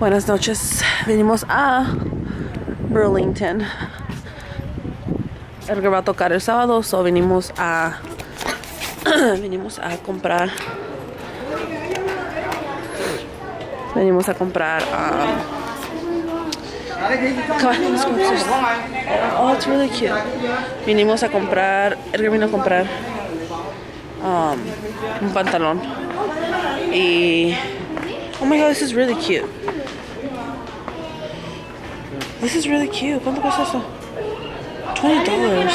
Buenas noches. Venimos a Burlington. Edgar va a tocar el sábado, so venimos a venimos a comprar venimos a comprar um, oh it's really cute vinimos a comprar Edgar vino a comprar um, un pantalón y oh my god this is really cute this is really cute. ¿cuánto cuesta eso? 20 dollars.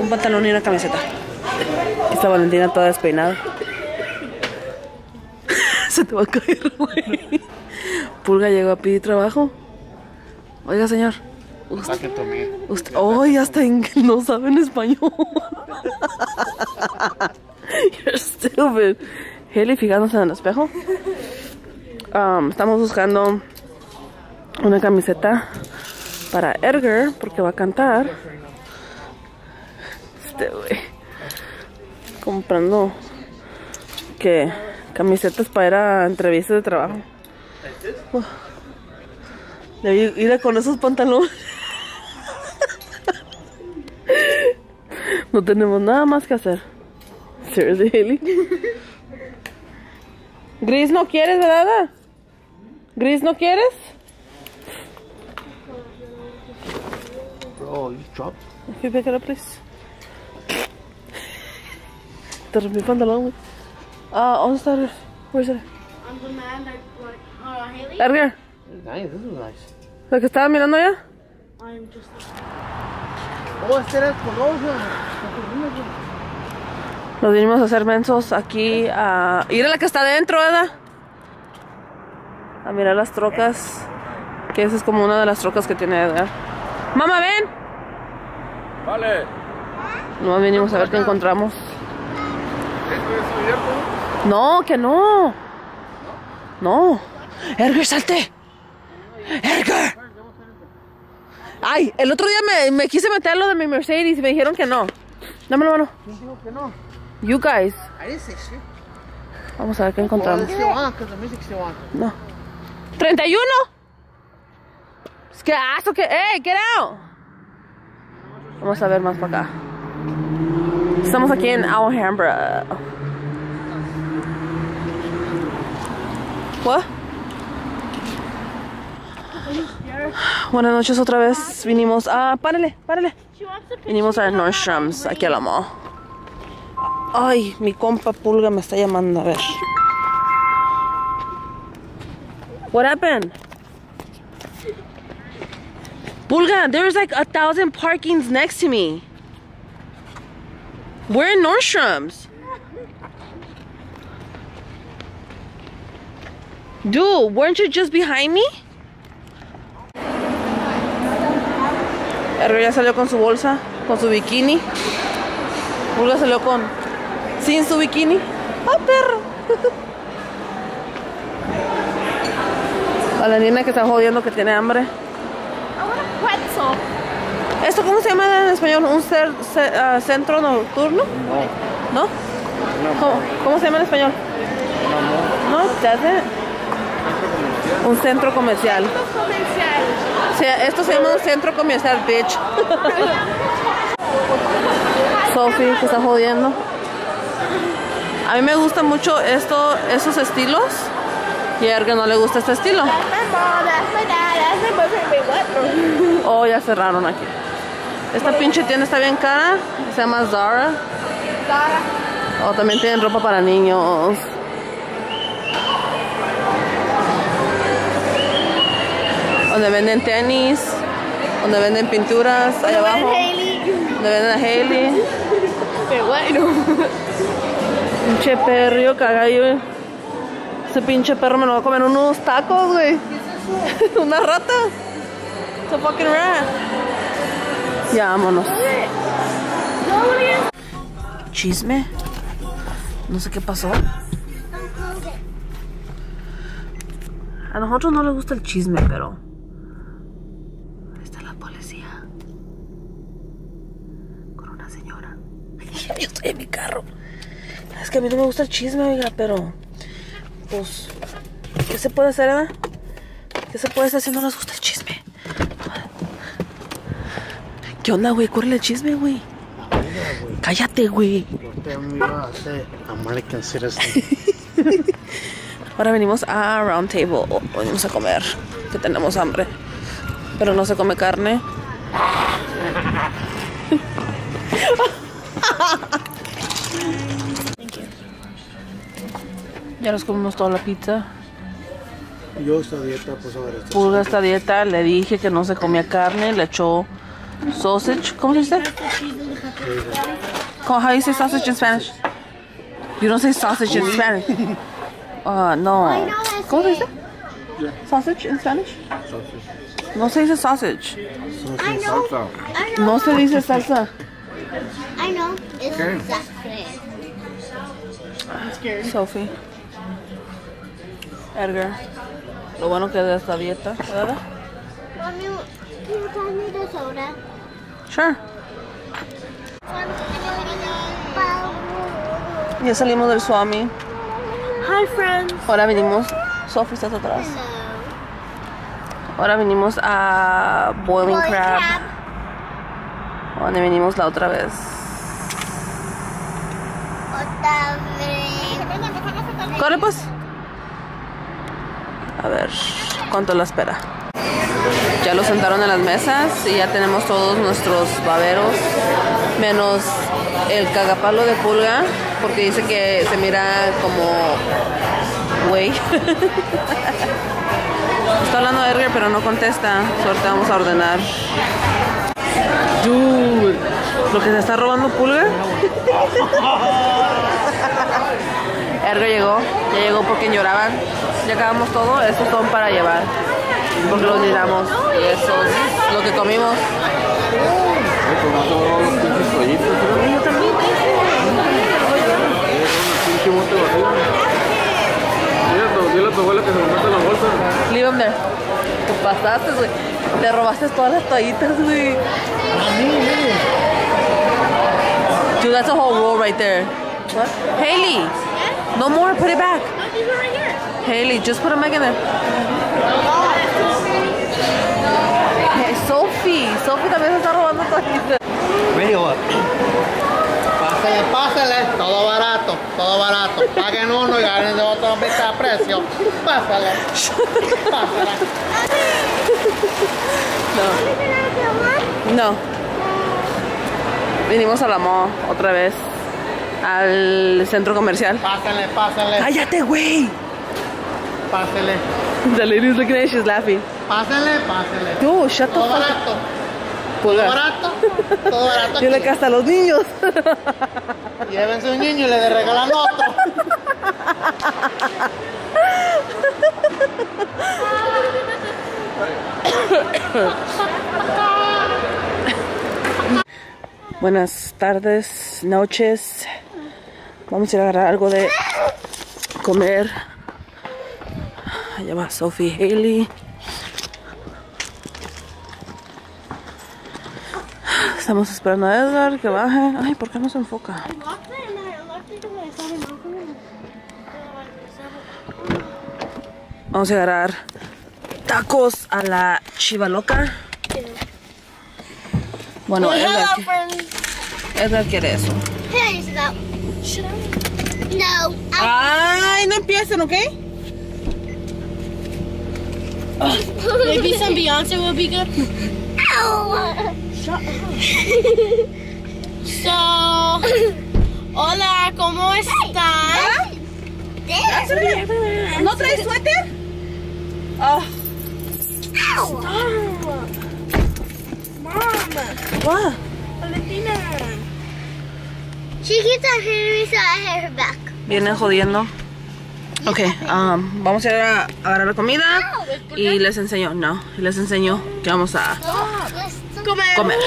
Un pantalón y una camiseta. Esta Valentina toda despeinada. Se te va a caer güey. Pulga llegó a pedir trabajo. Oiga señor. Usted, usted oh ya está en no sabe en español. You're stupid. Haley fijándose en el espejo. Um, estamos buscando una camiseta para Edgar porque va a cantar. Este güey. Comprando que camisetas para ir a entrevistas de trabajo. Debí ir con esos pantalones. No tenemos nada más que hacer. Seriously, Haley. Gris, ¿no quieres, verdad? Gris, ¿no quieres? Bro, you dropped. Can you pick it up, please? Te rompí el pantalón, güey. Ah, ¿dónde está? Edgar? Where's it? I'm the man that like uh, Haley. Edgar, Nice, this is nice. ¿lo que estaba mirando ya? I'm just Oh, este era el color, güey. Nos vinimos a hacer mensos aquí a... Ir a la que está adentro, ¿verdad? A mirar las trocas. Que esa es como una de las trocas que tiene Edgar. Mamá, ven. Vale. No vinimos a ver qué encontramos. ¿Esto es abierto? No, que no. No. Edgar, salte. Edgar. Ay, el otro día me, me quise meter lo de mi Mercedes y me dijeron que no. Dame la mano. ¿Quién dijo que no? You guys. I didn't say shit. Vamos a ver qué encontramos. No. ¿31? ¿Qué asco que? ¡Ey, get out! Vamos a ver más para acá. Estamos aquí en Alhambra. ¿What? Buenas noches otra vez. Vinimos a... Párale, párale. Vinimos a Nordstrom's, aquí a la mall. Ay, mi compa Pulga me está llamando, a ver. What happened? Pulga, there's like a thousand parkings next to me. We're in Nordstrom's. Dude, weren't you just behind me? Ya salió con su bolsa, con su bikini. Pulga salió con sin su bikini. ¡Ah, perro! A la niña que está jodiendo que tiene hambre. ¿Esto cómo se llama en español? ¿Un ce- ah, centro nocturno? No. ¿No? ¿Cómo, cómo se llama en español? No, that's it. Un centro comercial. Comercial. O sea, esto se llama un centro comercial, bitch. Sophie, que está jodiendo. A mí me gusta mucho esto, esos estilos. Y a no le gusta este estilo. Oh, ya cerraron aquí. Esta pinche tienda está bien cara. Se llama Zara. Zara. O también tienen ropa para niños. Donde venden tenis. Donde venden pinturas. Allá abajo. Donde venden a Haley. Wait, what? No. Pinche perro, cagallo. Ese pinche perro me lo va a comer unos tacos, güey. Una rata. It's fucking rat. Ya, vámonos. Chisme. No sé qué pasó. A nosotros no les gusta el chisme, pero. Ahí está la policía. Con una señora. Yo estoy en mi carro. Es que a mí no me gusta el chisme, oiga, pero. Pues. ¿Qué se puede hacer? ¿Qué se puede hacer si no nos gusta el chisme? ¿Qué onda, güey? Córrele el chisme, güey. Cállate, güey. Ahora venimos a Round Table. Venimos a comer. Que tenemos hambre. Pero no se come carne. Ya nos comimos toda la pizza. Yo esta dieta, pues a ver, esto. Pulga esta dieta. Le dije que no se comía carne. Le echó sausage. ¿Cómo se dice? ¿Cómo, how do you say sausage in Spanish? You don't say sausage in Spanish. Ah, no. ¿Cómo se dice? Sausage in Spanish? No se dice sausage. I know. Salsa. I know. No se dice salsa. I know. It's Okay. Sophie. Edgar. Lo bueno que de esta dieta, ¿verdad? Mommy, can you pass me the soda? Sure. Ya salimos del Swami. Hi, friends. Ahora venimos. Sophie, estás atrás. Ahora venimos a Boiling Boiling Crab. crab. Donde venimos la otra vez. Otra vez. Corre pues. A ver, ¿cuánto la espera? Ya lo sentaron en las mesas y ya tenemos todos nuestros baberos, menos el cagapalo de pulga, porque dice que se mira como güey. Está hablando de pero no contesta. Suerte, vamos a ordenar. Dude, lo que se está robando pulga. Ergo llegó, ya llegó porque lloraban. Ya acabamos todo, estos son para llevar. Porque los llenamos. Y eso es lo que comimos. Yo también. Dile a tu- abuela que se lo meta en la bolsa. Leave them there. Te pasaste, güey. Te robaste todas las toallitas, güey. Dude, that's a whole roll right there. What? Haley! No more, put it back. Haley, just put them back in there. Hey, Sophie, Sophie también se está robando. Medio what? Pásale, pásale, todo barato, todo barato. Paguen uno y ganen de otro mitad de precio. Pásale, pásale. No. Vinimos a la mall otra vez. Al centro comercial. Pásale, pásale, ¡Cállate, güey! Pásale. The lady's looking at she's laughing. Pásale, pásale. Dude, shut the Todo fuck up. barato, todo barato, todo barato. Dile que hasta los niños. Llévense un niño y le regalan otro. Buenas tardes, noches. Vamos a ir a agarrar algo de comer. Allá va Sophie Haley. Estamos esperando a Edgar que baje. Ay, ¿por qué no se enfoca? Vamos a agarrar tacos a la chiva loca. Bueno, Edgar, Edgar quiere eso. Ay, no empiecen, ¿ok? Maybe some Beyonce will be good. Ow! so, hola, ¿cómo están? ¿No traes suéter? Ah, what? Valentina. She keeps on hitting me, so I hit her back. Vienen jodiendo. Ok, um, vamos a ir a agarrar la comida y les enseño, no, les enseño que vamos a comer.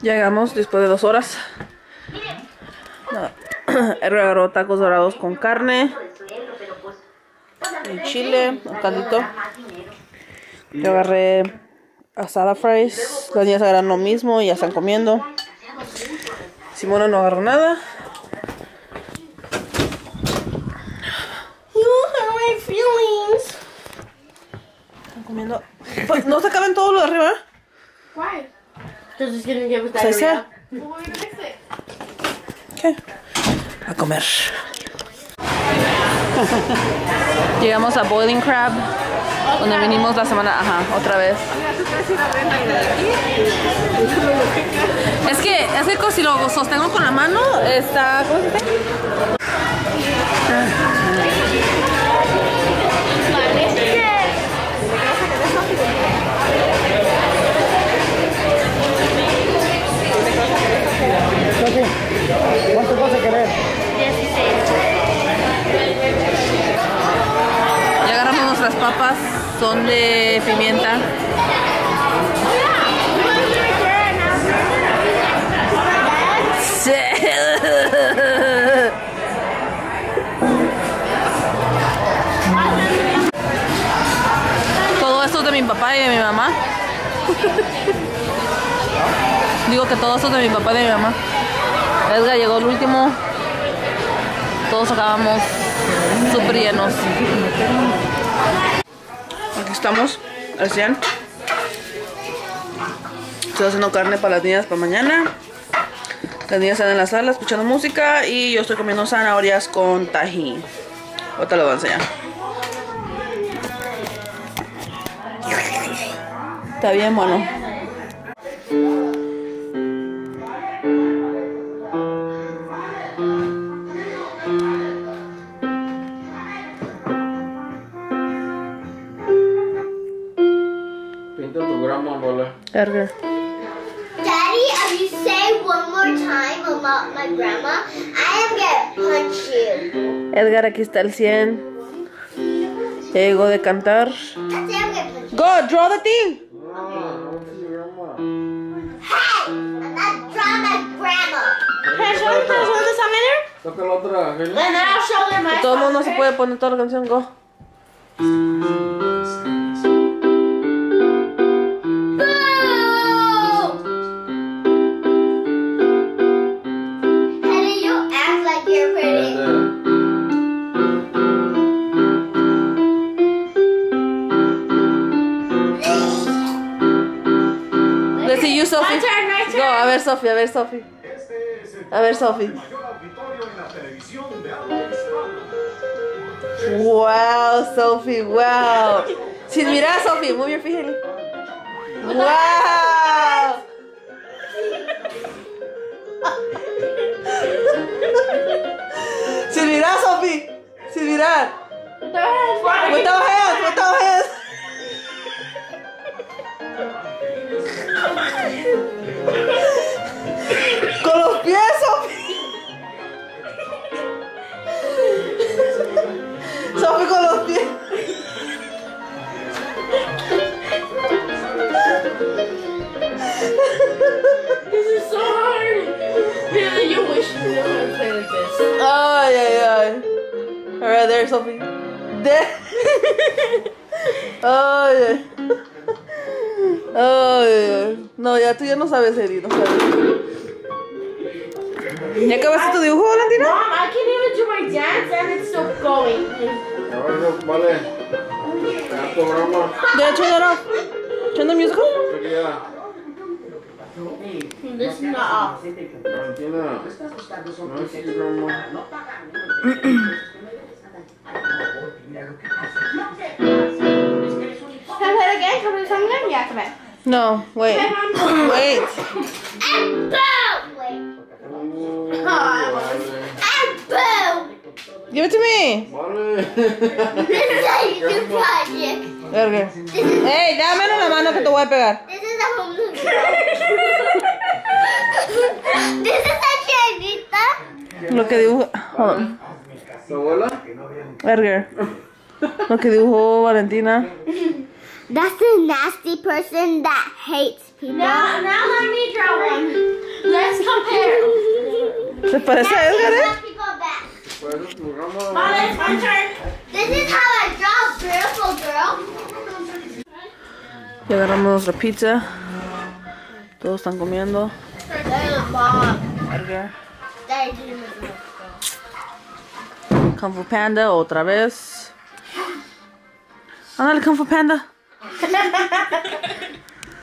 Llegamos después de dos horas. Edgar agarró tacos dorados con carne y chile, un caldito. Yo agarré asada fries. Las niñas agarran lo mismo y ya están comiendo. Simona no agarró nada. You hurt my feelings. Pues, no se acaben todo lo de arriba. We're gonna fix it. ¿Qué? A comer. Llegamos a Boiling Crab, donde vinimos la semana, ajá, otra vez. Es que, es que si lo sostengo con la mano, está, ¿cómo se dice? Papas, son de pimienta. Todo esto es de mi papá y de mi mamá. Digo que todo esto es de mi papá y de mi mamá. Edgar llegó el último. Todos acabamos súper llenos. Aquí estamos, al 100. Estoy haciendo carne para las niñas para mañana. Las niñas están en la sala escuchando música y yo estoy comiendo zanahorias con tajín. Ahorita lo voy a enseñar. Está bien, bueno. Bola. Daddy, if you say one more time about my grandma, I am gonna punch you. Edgar, aquí está el 100. Ya llegó de cantar. Go, draw the thing. Hey! I'm not drawing my grandma. Toca la otra, Ángel. And then I'll show them my Todo el mundo se puede poner toda la canción. Go. Go, a ver, Sophie, a ver, Sophie. Wow, Sophie, wow. Sin mirar, Sophie, move your feet, Haley. Wow. Sin mirar, Sophie. Sin mirar. Without hands, without hands. This is so hard. Really, you wish you knew how to play like this. Ay, ay, ay. Alright, there, Sophie. There. Ay, ay. Ay, ay. No, ya tú ya no sabes, Eri, no sabes. ¿Ya acabaste tu dibujo, Valentina? Mom, I can even do my dance and it's still going. A ver, vale. Ya grama. Did I turn that off? Turn the music off? Aquí ya. This is not off. Valentina. No es tu grama. Can I play it again? Can I do something again? Yeah, come on. No, wait. Wait. And boom! Wait. Vale. And boom! Give it to me. Vale. This is how you do project. Verga. This is, Hey, dámelo en la mano que te voy a pegar. This is a a. Lo que dibujo. Hold on. ¿Tu abuela? Lo que dibujó Valentina. That's the nasty person that hates people. Now, now let me draw one. Let's compare. ¿Te parece a Edgar, eh? It's my turn. This is how I draw a beautiful girl. Ya agarramos nuestra pizza. Todos están comiendo. Me. Kung Fu Panda otra vez. Ándale, Kung Fu Panda.